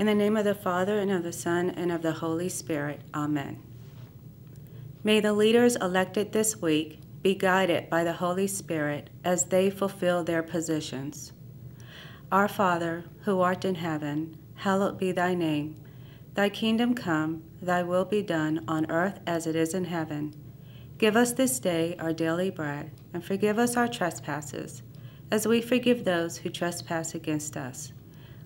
In the name of the Father, and of the Son, and of the Holy Spirit. Amen. May the leaders elected this week be guided by the Holy Spirit as they fulfill their positions. Our Father, who art in heaven, hallowed be thy name. Thy kingdom come, thy will be done on earth as it is in heaven. Give us this day our daily bread, and forgive us our trespasses, as we forgive those who trespass against us.